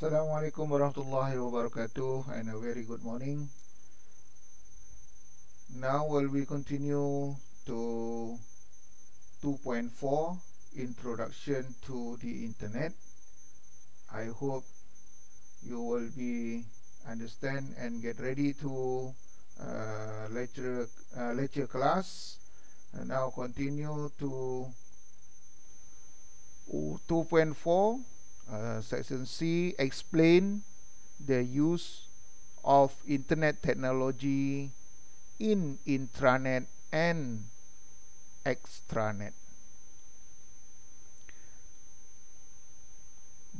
Assalamualaikum warahmatullahi wabarakatuh and a very good morning. Now will we continue to 2.4 introduction to the internet. I hope you will be understand and get ready to uh, lecture uh, lecture class and now continue to 2.4 uh, section C explain the use of internet technology in intranet and extranet.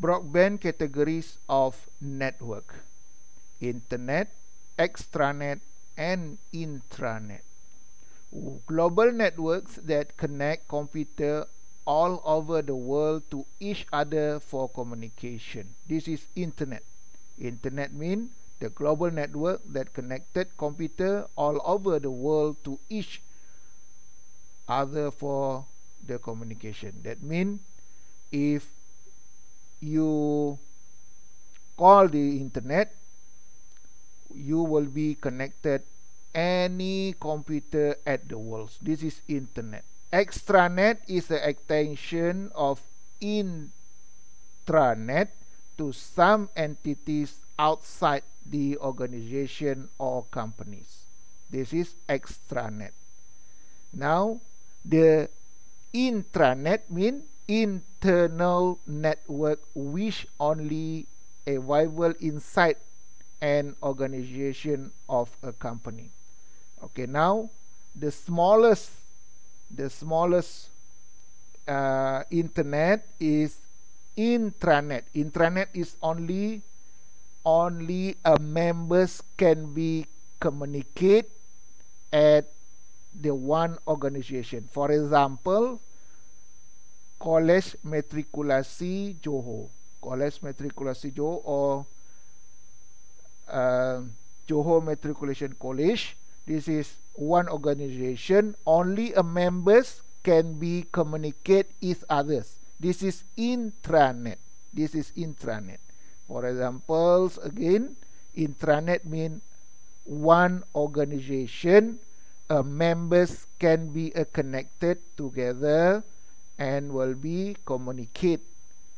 Broadband categories of network internet extranet and intranet. Global networks that connect computer all over the world to each other for communication. This is internet. Internet means the global network that connected computer all over the world to each other for the communication. That means if you call the internet, you will be connected any computer at the world. This is internet. Extranet is the extension of intranet to some entities outside the organization or companies. This is extranet. Now, the intranet means internal network which only available inside an organization of a company. Okay, now the smallest the smallest uh, internet is intranet. Intranet is only only a members can be communicate at the one organization. For example college matrikulasi Johor. College matrikulasi Johor or uh, Johor matriculation college this is one organization. Only a members can be communicate with others. This is intranet. This is intranet. For examples again intranet mean one organization. Uh, members can be uh, connected together and will be communicate.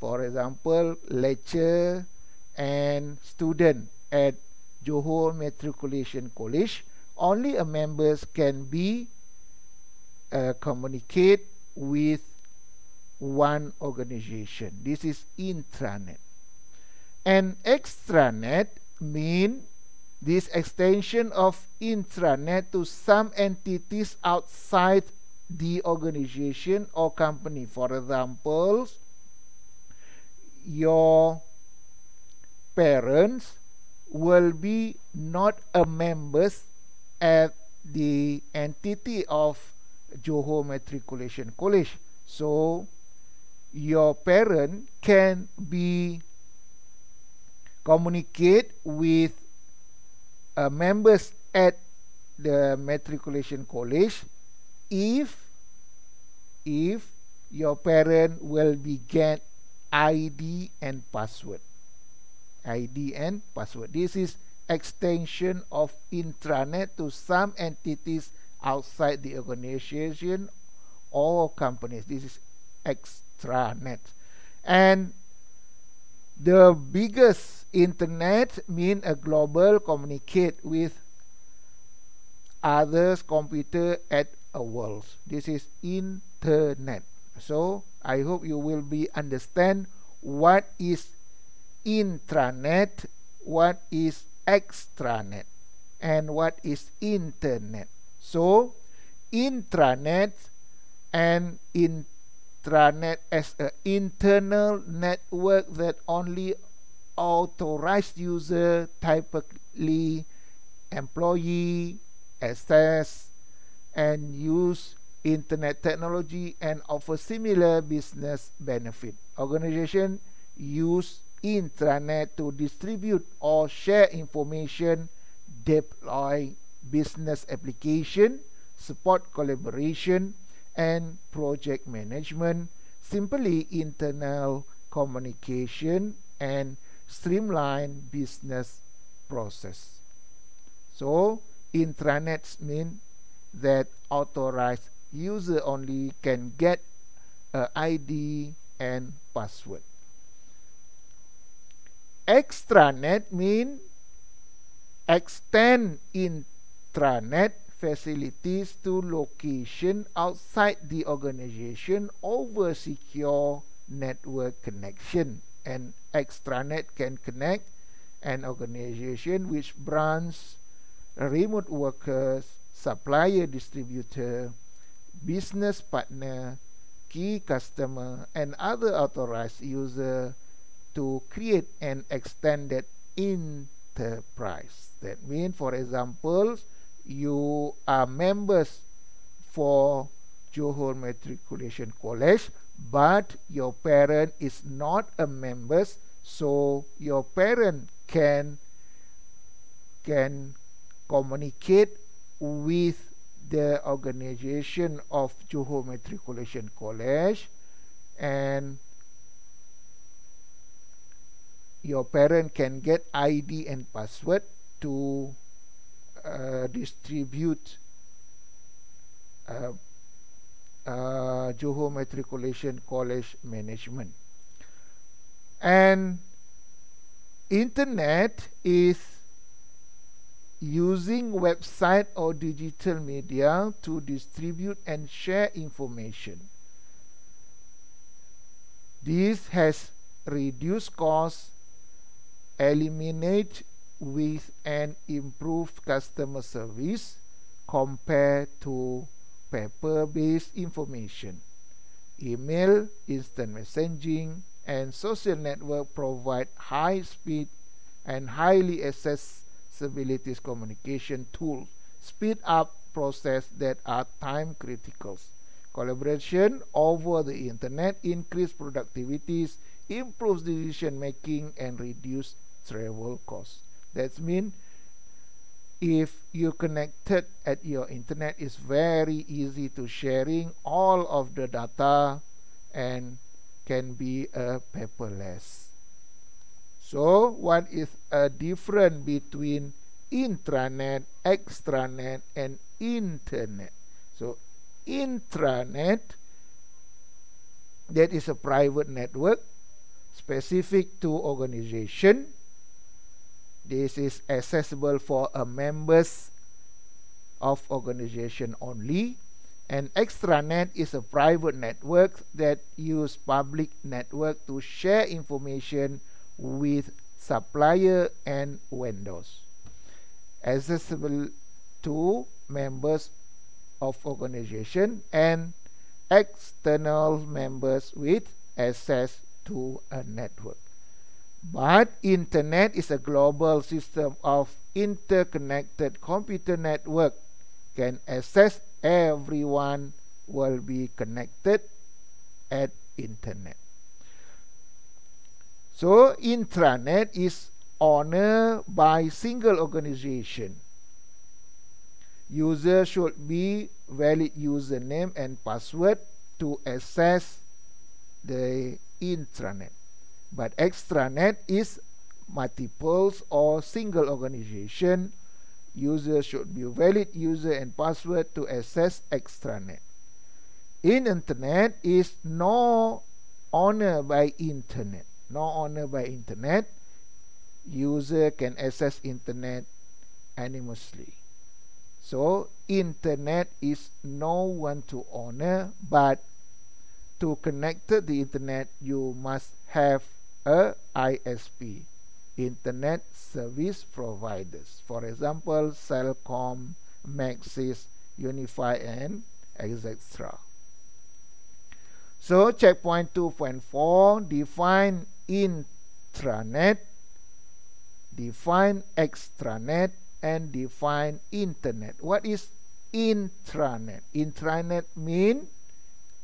For example lecture and student at Johor Matriculation College only a members can be uh, communicate with one organization. This is intranet. And extranet mean this extension of intranet to some entities outside the organization or company. For example your parents will be not a members at the entity of Johor Matriculation College. So, your parent can be communicate with uh, members at the matriculation college if if your parent will be get ID and password ID and password this is extension of intranet to some entities outside the organization or companies. This is extranet. And the biggest internet mean a global communicate with others computer at a world. This is internet. So I hope you will be understand what is intranet, what is extranet and what is internet. So intranet and intranet as an internal network that only authorized user typically employee access and use internet technology and offer similar business benefit. Organization use intranet to distribute or share information, deploy business application, support collaboration, and project management, simply internal communication and streamline business process. So intranets mean that authorized user only can get uh, a ID and password. Extranet mean extend intranet facilities to location outside the organization over secure network connection. And extranet can connect an organization which branch remote workers supplier distributor business partner key customer and other authorized user to create an extended enterprise. That means for example you are members for Johor Matriculation College but your parent is not a member so your parent can can communicate with the organization of Johor Matriculation College and your parent can get ID and password to uh, distribute uh, uh, Johor Matriculation College Management. And internet is using website or digital media to distribute and share information. This has reduced costs, eliminate with an improved customer service compared to paper-based information. Email, instant messaging, and social network provide high-speed and highly accessibility communication tools, speed up process that are time critical. Collaboration over the internet increase productivities, improves decision making, and reduce travel costs. That means if you connected at your internet is very easy to sharing all of the data and can be a paperless. So what is a difference between intranet, extranet and internet? So intranet that is a private network specific to organization this is accessible for a members of organization only. And extranet is a private network that use public network to share information with supplier and vendors. Accessible to members of organization and external members with access to a network but internet is a global system of interconnected computer network can access everyone will be connected at internet. So intranet is owned by single organization. User should be valid username and password to access the intranet. But extranet is multiples or single organization. User should be valid user and password to access extranet. In internet is no owner by internet. No owner by internet. User can access internet anonymously. So internet is no one to owner, but to connect the internet you must have a ISP internet service providers. For example Celcom Maxis Unifi and etc so checkpoint 2.4 define intranet define extranet and define internet. What is intranet? Intranet mean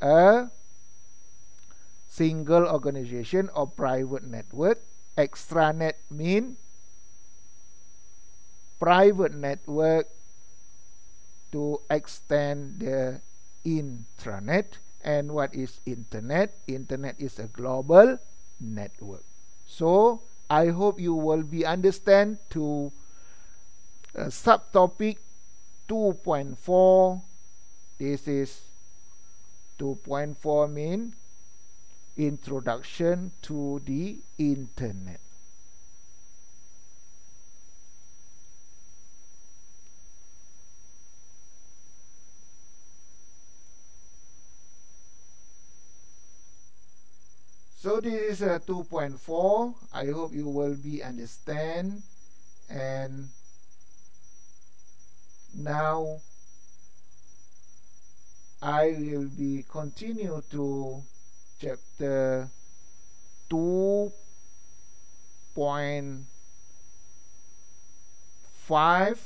a single organization or private network. Extranet mean private network to extend the intranet. And what is internet? Internet is a global network. So I hope you will be understand to uh, subtopic 2.4 this is 2.4 mean introduction to the internet. So this is uh, a 2.4 i hope you will be understand. And now I will be continue to chapter 2.5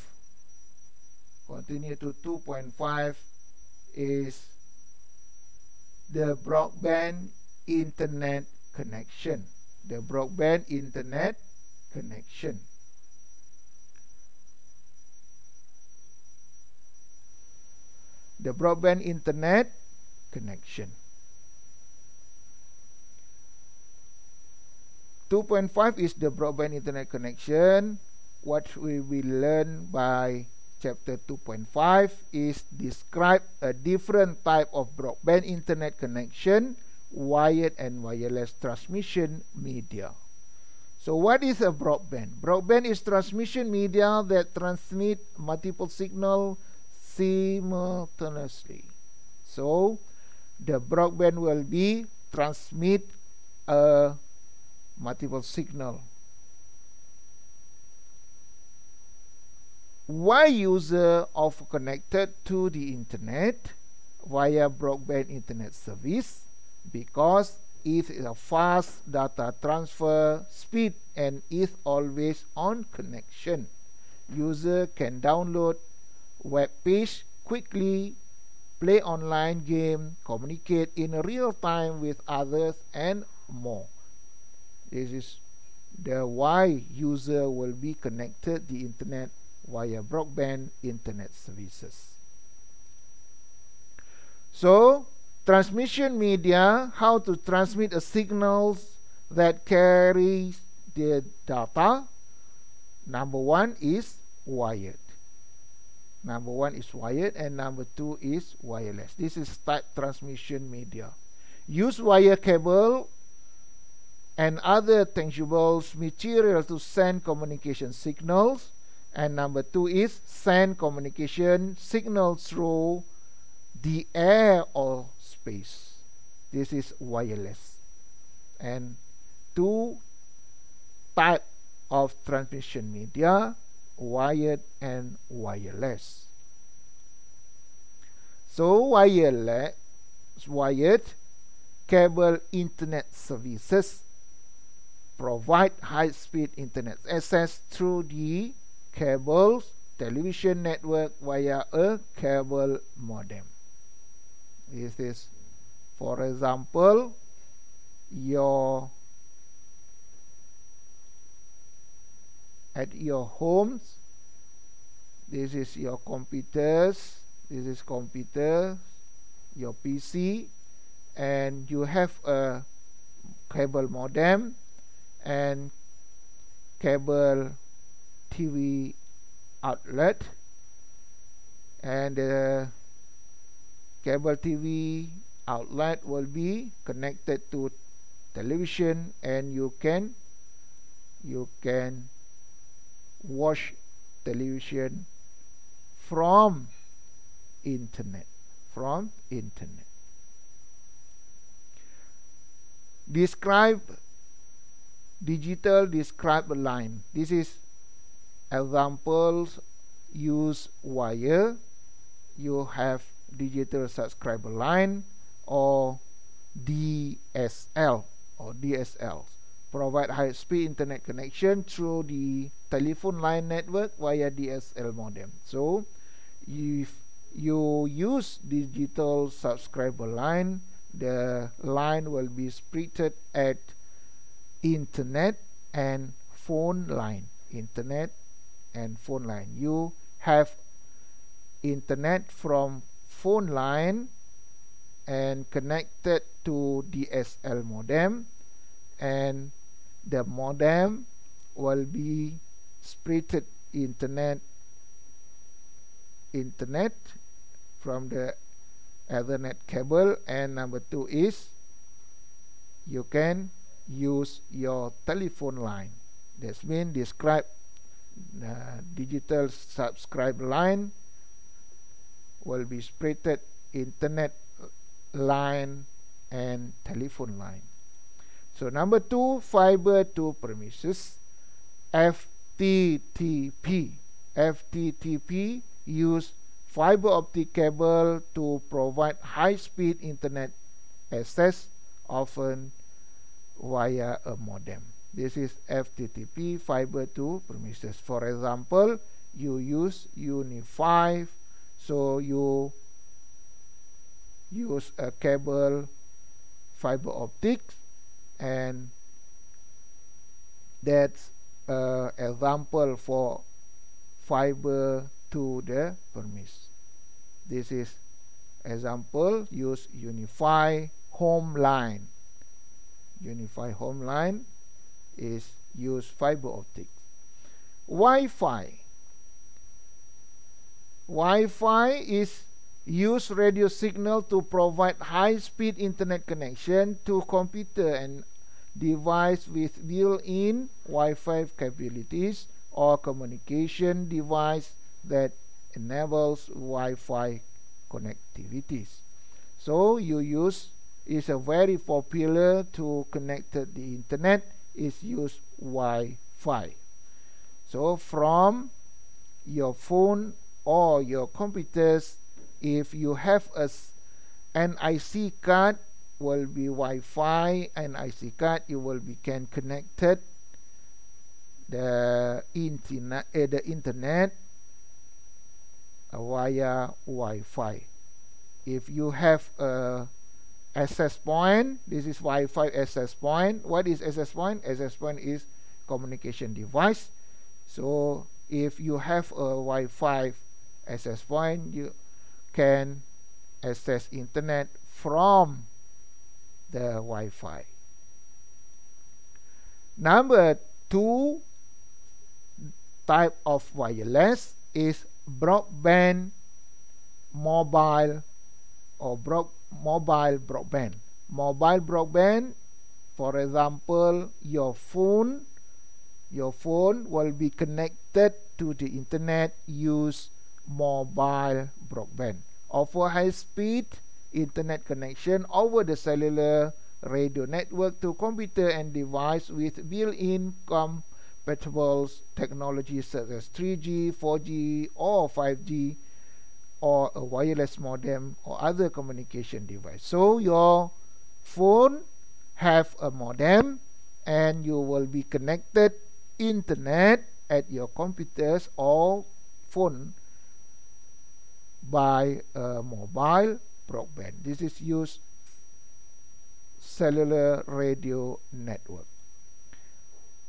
continue to 2.5 is the broadband internet connection. The broadband internet connection. The broadband internet connection. 2.5 is the broadband internet connection. What we will learn by chapter 2.5 is describe a different type of broadband internet connection, wired and wireless transmission media. So what is a broadband? Broadband is transmission media that transmit multiple signal simultaneously. So the broadband will be transmit a multiple signal. Why user of connected to the internet via broadband internet service? Because it is a fast data transfer speed and is always on connection. User can download web page quickly play online game communicate in real time with others and more this is the why user will be connected the internet via broadband internet services so transmission media how to transmit a signals that carries the data number one is wired Number one is wired and number two is wireless. This is type transmission media. Use wire cable and other tangibles material to send communication signals. And number two is send communication signals through the air or space. This is wireless. And two type of transmission media wired and wireless. So wireless, wired cable internet services provide high-speed internet access through the cables television network via a cable modem. This is, for example, your at your homes this is your computers this is computer your PC and you have a cable modem and cable TV outlet. And the cable TV outlet will be connected to television and you can you can watch television from internet from internet. Describe digital describe line. This is examples use wire. You have digital subscriber line or DSL or DSL provide high speed internet connection through the telephone line network via DSL modem. So if you use digital subscriber line, the line will be splitted at internet and phone line. Internet and phone line. You have internet from phone line and connected to DSL modem and the modem will be spread internet internet from the ethernet cable and number two is you can use your telephone line. That's mean describe uh, digital subscribe line will be spread internet line and telephone line. So number two fiber to premises FTTP FTTP use fiber optic cable to provide high-speed internet access often via a modem. This is FTTP fiber to premises. For example, you use Unifi, so you use a cable fiber optics and that's an example for fiber to the premise. This is example use Unifi home line. Unifi home line is use fiber optics. Wi-Fi. Wi-Fi is use radio signal to provide high-speed internet connection to computer and device with built-in Wi-Fi capabilities or communication device that enables Wi-Fi connectivities. So you use is a very popular to connect the internet is use Wi-Fi. So from your phone or your computers, if you have a an IC card will be Wi-Fi and IC card you will be can connected the internet uh, the internet via Wi-Fi. If you have a access point, this is Wi-Fi access point. What is access point? Access point is communication device. So if you have a Wi-Fi access point, you can access internet from the Wi-Fi. Number two type of wireless is broadband mobile or broad mobile broadband. Mobile broadband for example your phone your phone will be connected to the internet use mobile broadband. Offer high speed internet connection over the cellular radio network to computer and device with built-in com compatible technologies such as 3G, 4G, or 5G, or a wireless modem or other communication device. So your phone have a modem and you will be connected internet at your computers or phone by a mobile broadband. This is used cellular radio network.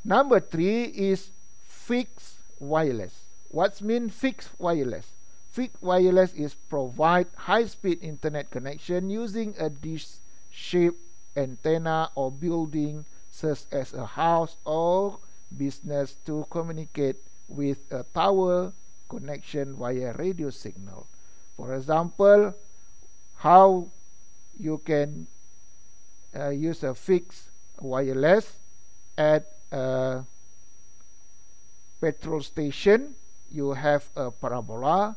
Number three is fixed wireless. What's mean fixed wireless? Fixed wireless is provide high-speed internet connection using a dish-shaped antenna or building such as a house or business to communicate with a tower connection via radio signal. For example, how you can uh, use a fixed wireless at a petrol station you have a parabola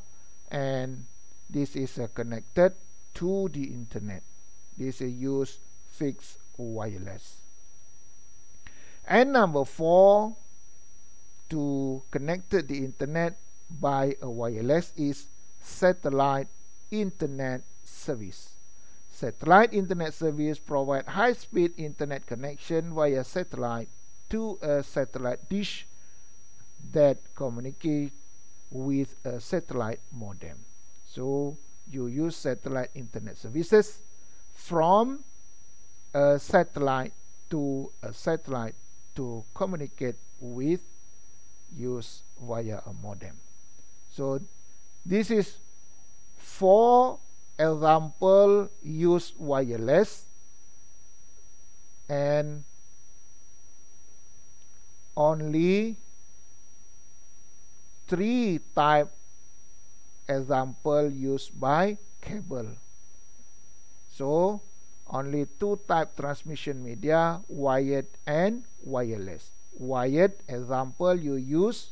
and this is uh, connected to the internet. This is use fixed wireless. And number four to connect the internet by a wireless is satellite internet service. Satellite internet service provide high-speed internet connection via satellite to a satellite dish that communicate with a satellite modem. So you use satellite internet services from a satellite to a satellite to communicate with use via a modem. So this is for example use wireless and only three type example used by cable. So only two type transmission media wired and wireless. Wired example you use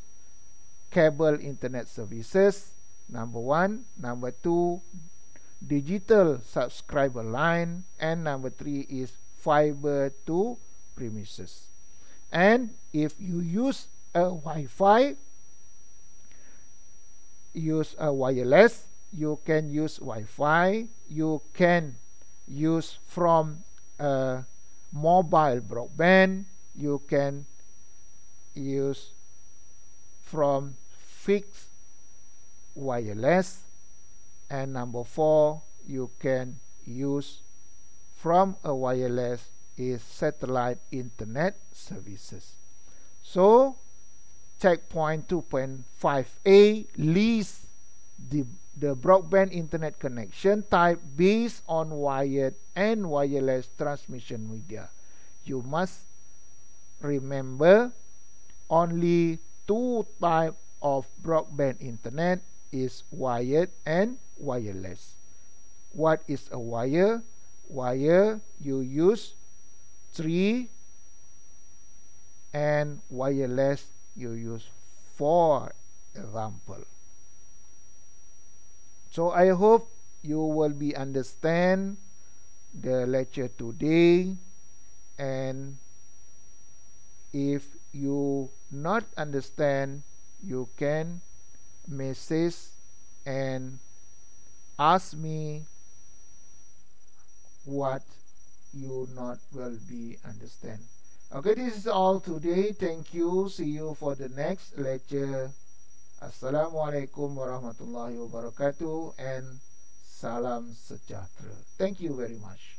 cable internet services number one. Number two digital subscriber line. And number three is fiber to premises. And if you use a Wi-Fi use a wireless you can use Wi-Fi you can use from a mobile broadband you can use from fixed wireless and number four you can use from a wireless is satellite internet services. So checkpoint 2.5a lists the, the broadband internet connection type based on wired and wireless transmission media. You must remember only two type of broadband internet is wired and wireless. What is a wire? Wire you use three and wireless you use for example. So i hope you will be understand the lecture today and if you not understand you can message and ask me what you not will be understand okay this is all today. Thank you. See you for the next lecture. Assalamualaikum warahmatullahi wabarakatuh and salam sejahtera. Thank you very much